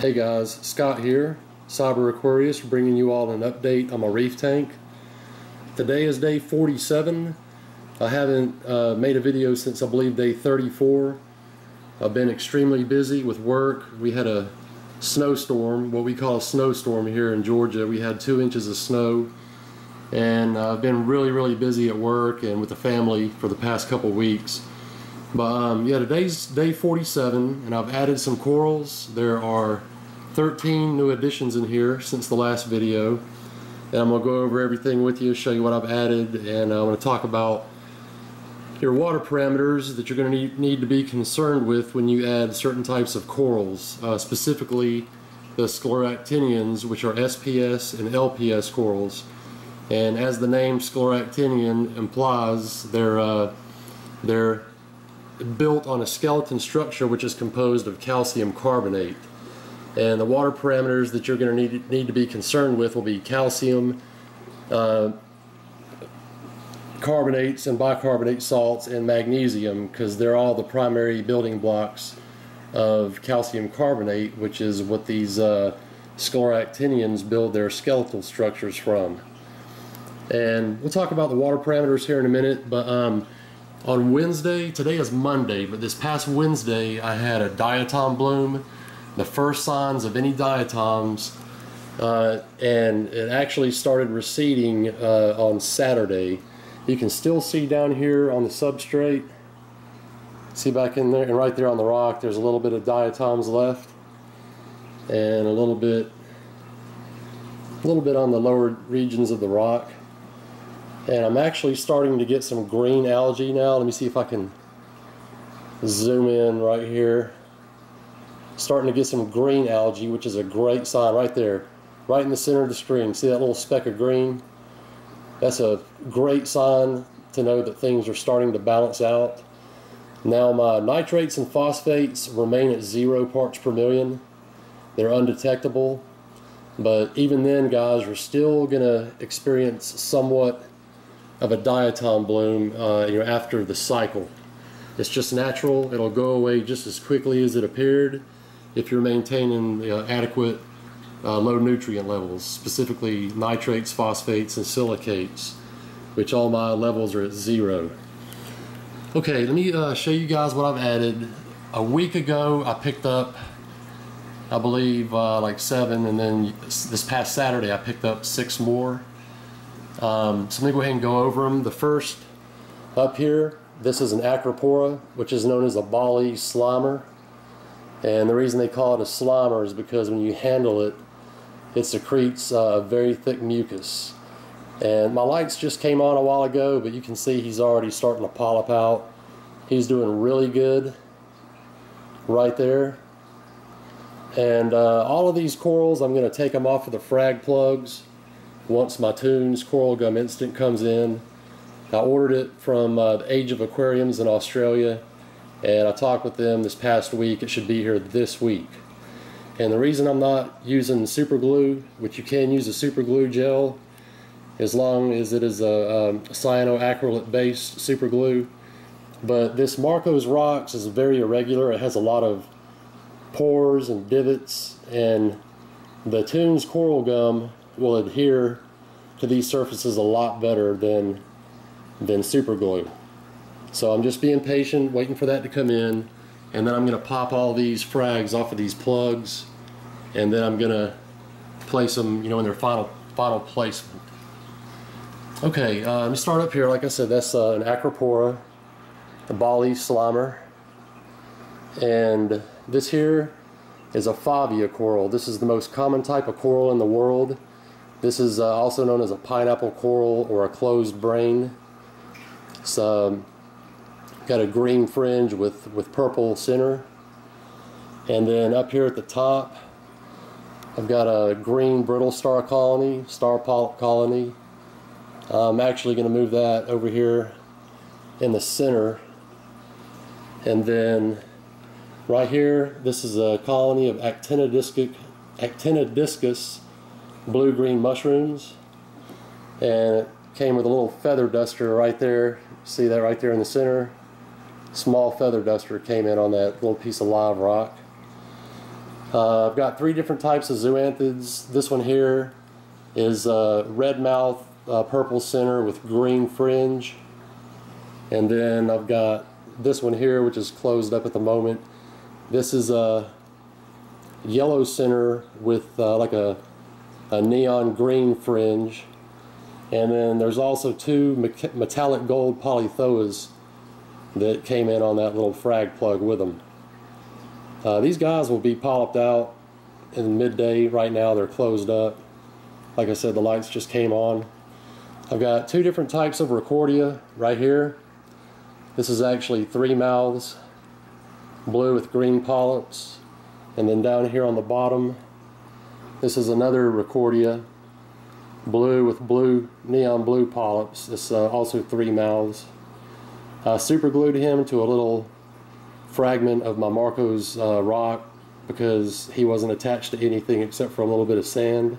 Hey guys, Scott here, Cyber Aquarist, bringing you all an update on my reef tank. Today is day 47. I haven't uh, made a video since I believe day 34. I've been extremely busy with work. We had a snowstorm, what we call a snowstorm here in Georgia. We had two inches of snow and I've been really, really busy at work and with the family for the past couple weeks. But um, yeah, today's day 47 and I've added some corals. There are 13 new additions in here since the last video. And I'm gonna go over everything with you, show you what I've added, and I'm gonna talk about your water parameters that you're going to need, need, to be concerned with when you add certain types of corals, uh, specifically the scleractinians, which are SPS and LPS corals. And as the name scleractinian implies, they're, uh, they're built on a skeleton structure which is composed of calcium carbonate. And the water parameters that you're going to need, need to be concerned with will be calcium, uh, carbonates and bicarbonate salts and magnesium because they're all the primary building blocks of calcium carbonate which is what these uh, scleractinians build their skeletal structures from and we'll talk about the water parameters here in a minute but um, on Wednesday. Today is Monday but this past Wednesday I had a diatom bloom the first signs of any diatoms uh, and it actually started receding uh, on Saturday. You can still see down here on the substrate, see back in there, and right there on the rock, there's a little bit of diatoms left, and a little bit, a little bit on the lower regions of the rock. And I'm actually starting to get some green algae now. Let me see if I can zoom in right here. Starting to get some green algae, which is a great sign right there, right in the center of the screen. See that little speck of green? That's a great sign to know that things are starting to balance out. Now my nitrates and phosphates remain at zero parts per million. They're undetectable. But even then, guys, we're still going to experience somewhat of a diatom bloom uh, you know, after the cycle. It's just natural. It'll go away just as quickly as it appeared if you're maintaining uh, adequate uh, low nutrient levels, specifically nitrates, phosphates, and silicates, which all my levels are at zero. Okay, let me uh, show you guys what I've added. A week ago, I picked up, I believe, uh, like seven, and then this past Saturday, I picked up six more. Um, so let me go ahead and go over them. The first up here, this is an Acropora, which is known as a Bali slimer. And the reason they call it a slimer is because when you handle it, it secretes uh, very thick mucus. And my lights just came on a while ago, but you can see he's already starting to polyp out. He's doing really good right there. And uh, all of these corals, I'm going to take them off of the frag plugs once my Tunze Coral Gum Instant comes in. I ordered it from uh, the Age of Aquariums in Australia, and I talked with them this past week. It should be here this week. And the reason I'm not using super glue, which you can use a super glue gel, as long as it is a, a cyanoacrylate based super glue. But this Marco's Rocks is very irregular. It has a lot of pores and divots and the Tunze Coral Gum will adhere to these surfaces a lot better than, than super glue. So I'm just being patient, waiting for that to come in and then I'm going to pop all these frags off of these plugs and then I'm gonna place them you know in their final final placement okay uh, let me start up here. Like I said that's uh, an Acropora a Bali Slimer. And this here is a Favia coral. This is the most common type of coral in the world this is uh, also known as a pineapple coral or a closed brain it's um, got a green fringe with with purple center and then up here at the top I've got a green brittle star colony, star polyp colony. I'm actually going to move that over here in the center. And then right here, this is a colony of actinodiscus, actinodiscus blue-green mushrooms. And it came with a little feather duster right there. See that right there in the center? Small feather duster came in on that little piece of live rock. Uh, I've got three different types of zoanthids. This one here is uh, red mouth, uh, purple center with green fringe. And then I've got this one here, which is closed up at the moment. This is a yellow center with uh, like a, a neon green fringe. And then there's also two metallic gold palythoas that came in on that little frag plug with them. Uh, these guys will be polyped out in midday. Right now they're closed up. Like I said, the lights just came on. I've got two different types of Ricordea right here. This is actually three mouths, blue with green polyps. And then down here on the bottom, this is another Ricordea, blue with blue, neon blue polyps. It's uh, also three mouths. I super glued him to a little fragment of my Marco's uh, rock because he wasn't attached to anything except for a little bit of sand.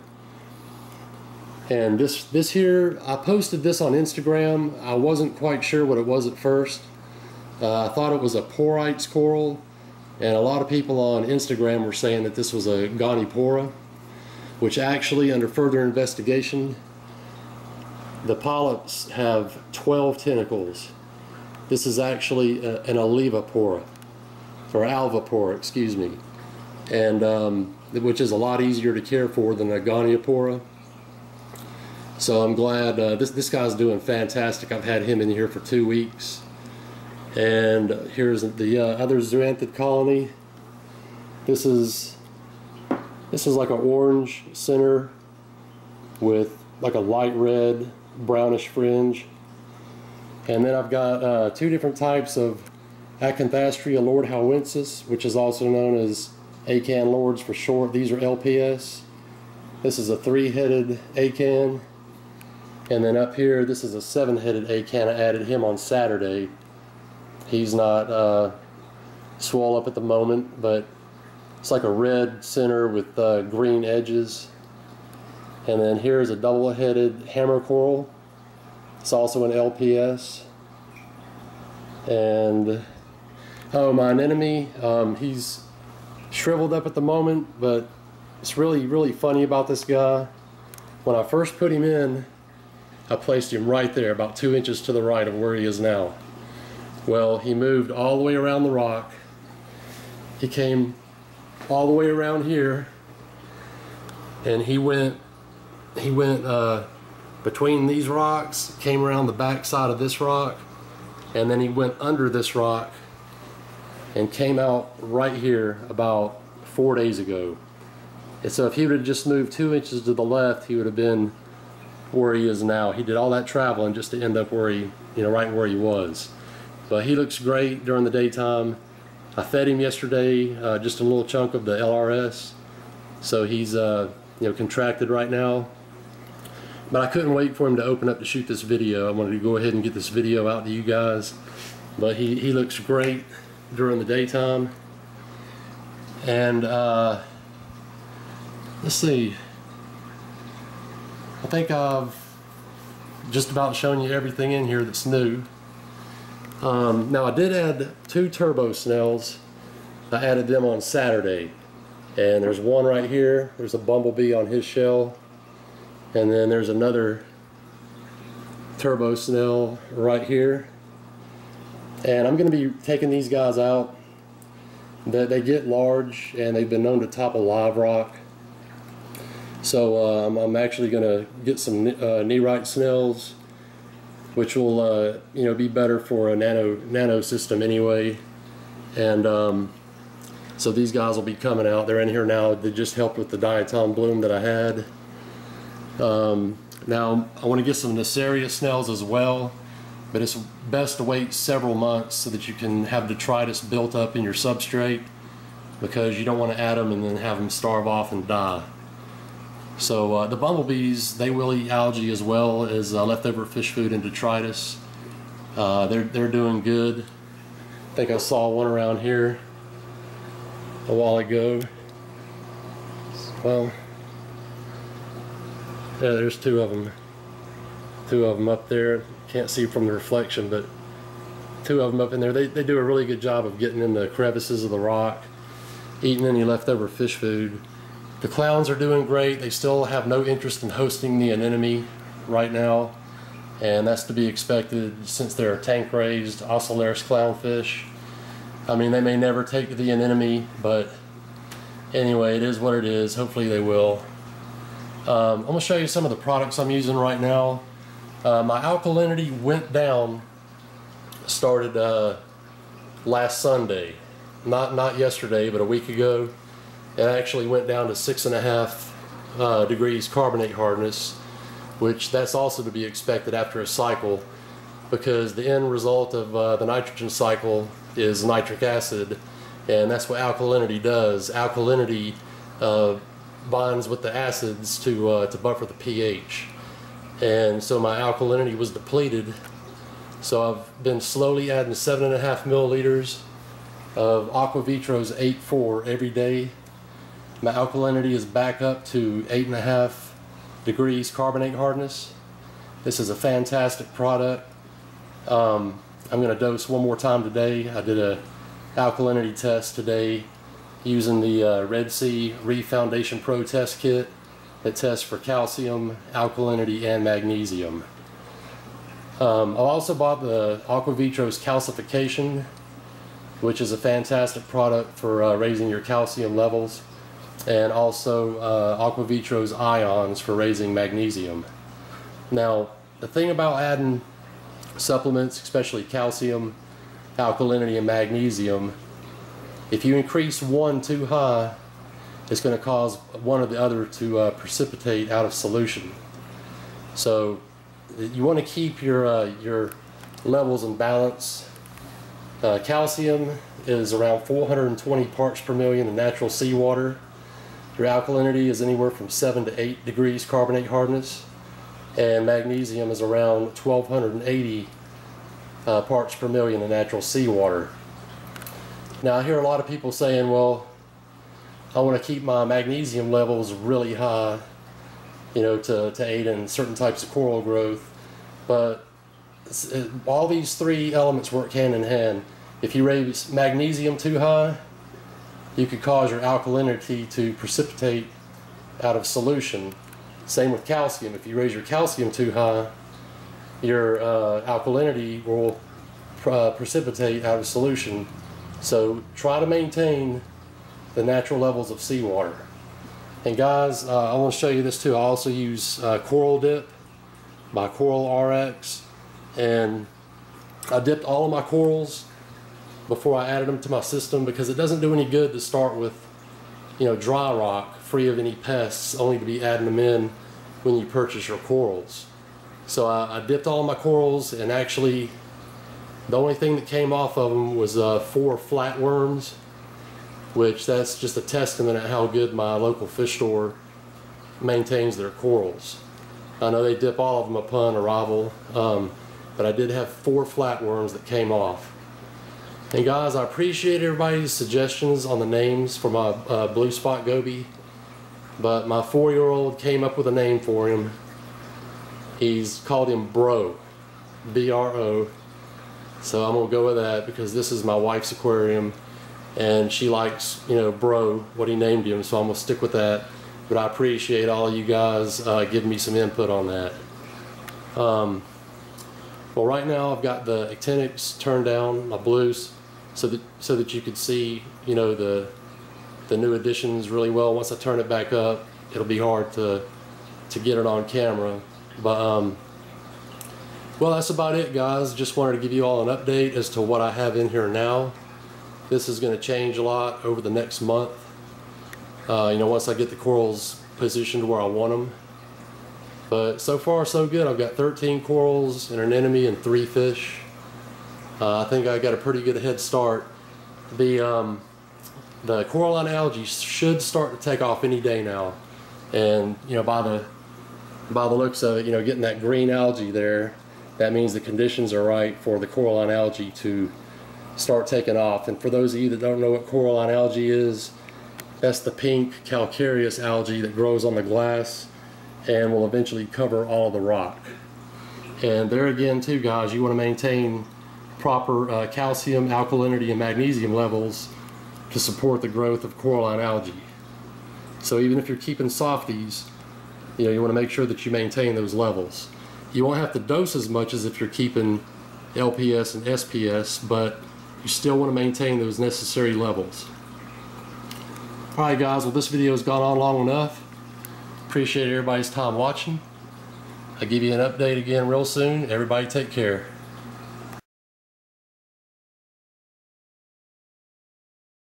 And this, this here, I posted this on Instagram. I wasn't quite sure what it was at first. Uh, I thought it was a Porites coral, and a lot of people on Instagram were saying that this was a Goniopora, which actually, under further investigation, the polyps have 12 tentacles. This is actually a, an Alevipora, or Alveopora, excuse me, and um, which is a lot easier to care for than a Goniopora. So I'm glad uh, this this guy's doing fantastic. I've had him in here for two weeks, and here's the uh, other zoanthid colony. This is this is like an orange center with like a light red brownish fringe. And then I've got uh, two different types of Acanthastrea lordhowensis, which is also known as Acan lords for short. These are LPS. This is a three-headed Acan and then up here, this is a seven-headed acan. I added him on Saturday. He's not uh, swole up at the moment, but it's like a red center with uh, green edges. And then here's a double-headed hammer coral. It's also an LPS. And, oh, my anemone, um, he's shriveled up at the moment, but it's really, really funny about this guy. When I first put him in, I placed him right there, about two inches to the right of where he is now. Well, he moved all the way around the rock. He came all the way around here, and he went, he went uh, between these rocks, came around the back side of this rock, and then he went under this rock and came out right here about four days ago. And so if he would have just moved two inches to the left, he would have been where he is now. He did all that traveling just to end up where he, you know, right where he was. But he looks great during the daytime. I fed him yesterday uh, just a little chunk of the LRS, so he's uh, you know contracted right now. But I couldn't wait for him to open up to shoot this video. I wanted to go ahead and get this video out to you guys. But he, he looks great during the daytime. And uh, let's see, I think I've just about shown you everything in here that's new. Um, now I did add two turbo snells. I added them on Saturday. And there's one right here. There's a bumblebee on his shell. And then there's another turbo snell right here. And I'm going to be taking these guys out. They, they get large and they've been known to topple live rock. So um, I'm actually going to get some uh, Nerite snells, which will uh, you know be better for a nano nano system anyway. And um, so these guys will be coming out. They're in here now. They just helped with the diatom bloom that I had. Um, now I want to get some Nassarius snails as well, but it's best to wait several months so that you can have detritus built up in your substrate because you don't want to add them and then have them starve off and die. So uh, the bumblebees, they will eat algae as well as uh, leftover fish food and detritus. Uh, they're, they're doing good. I think I saw one around here a while ago. Well, yeah, there's two of them. Two of them up there. Can't see from the reflection, but two of them up in there. They, they do a really good job of getting in the crevices of the rock. eating any leftover fish food. The clowns are doing great. They still have no interest in hosting the anemone right now, and that's to be expected since they're tank raised Ocellaris clownfish. I mean, they may never take the anemone, but anyway, it is what it is. Hopefully, they will. Um, I'm going to show you some of the products I'm using right now. Uh, my alkalinity went down, started uh, last Sunday. Not, not yesterday, but a week ago. It actually went down to six and a half uh, degrees carbonate hardness, which that's also to be expected after a cycle because the end result of uh, the nitrogen cycle is nitric acid and that's what alkalinity does. Alkalinity uh, binds with the acids to, uh, to buffer the pH. And so my alkalinity was depleted. So I've been slowly adding seven and a half milliliters of Aquavitro's 8.4 every day. My alkalinity is back up to eight and a half degrees carbonate hardness. This is a fantastic product. Um, I'm going to dose one more time today. I did a alkalinity test today using the uh, Red Sea Reef Foundation Pro test kit that tests for calcium, alkalinity, and magnesium. Um, I also bought the Aquavitro's calcification, which is a fantastic product for uh, raising your calcium levels, and also uh, Aquavitro's ions for raising magnesium. Now, the thing about adding supplements, especially calcium, alkalinity, and magnesium, if you increase one too high, it's going to cause one or the other to uh, precipitate out of solution. So you want to keep your, uh, your levels in balance. Uh, calcium is around 420 parts per million in natural seawater. Your alkalinity is anywhere from 7 to 8 degrees carbonate hardness. And magnesium is around 1280 uh, parts per million in natural seawater. Now I hear a lot of people saying, well, I want to keep my magnesium levels really high, you know, to, to aid in certain types of coral growth. But all these three elements work hand in hand. If you raise magnesium too high, you could cause your alkalinity to precipitate out of solution. Same with calcium. If you raise your calcium too high, your uh, alkalinity will uh, precipitate out of solution. So try to maintain the natural levels of seawater. And guys, uh, I want to show you this too. I also use uh, Coral Dip by Coral RX. And I dipped all of my corals before I added them to my system because it doesn't do any good to start with, you know, dry rock free of any pests, only to be adding them in when you purchase your corals. So I, I dipped all my corals and actually the only thing that came off of them was uh, four flatworms, which that's just a testament at how good my local fish store maintains their corals. I know they dip all of them upon arrival, um, but I did have four flatworms that came off. And guys, I appreciate everybody's suggestions on the names for my uh, blue spot goby, but my four-year-old came up with a name for him. He's called him Bro, B-R-O, so I'm gonna go with that because this is my wife's aquarium and she likes, you know, bro, what he named him. So I'm gonna stick with that. But I appreciate all of you guys uh, giving me some input on that. Um, well, right now I've got the actinics turned down, my blues, so that so that you could see, you know, the the new additions really well. Once I turn it back up, it'll be hard to to get it on camera. But um, well, that's about it, guys. Just wanted to give you all an update as to what I have in here now. This is going to change a lot over the next month. Uh, you know, once I get the corals positioned where I want them. But so far, so good. I've got 13 corals, and an anemone, and three fish. Uh, I think I got a pretty good head start. The um, the coralline algae should start to take off any day now, and you know by the by the looks of it, you know getting that green algae there, that means the conditions are right for the coralline algae to start taking off. And for those of you that don't know what coralline algae is, that's the pink calcareous algae that grows on the glass and will eventually cover all the rock. And there again too guys, you want to maintain proper uh, calcium, alkalinity, and magnesium levels to support the growth of coralline algae. So even if you're keeping softies, you know, you want to make sure that you maintain those levels. You won't have to dose as much as if you're keeping LPS and SPS, but you still want to maintain those necessary levels. Alright guys, well this video has gone on long enough. Appreciate everybody's time watching. I'll give you an update again real soon. Everybody take care.